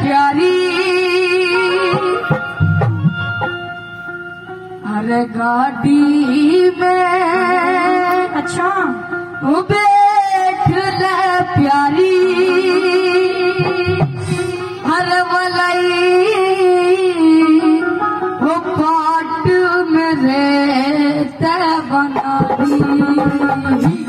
प्यारी। अरे गाड़ी में अच्छा। बैठ ले प्यारी। हर वलई वो पाट मेरे तय बना दी